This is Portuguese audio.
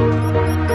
Música